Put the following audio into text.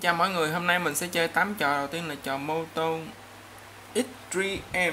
chào mọi người, hôm nay mình sẽ chơi 8 trò. Đầu tiên là trò moto X3M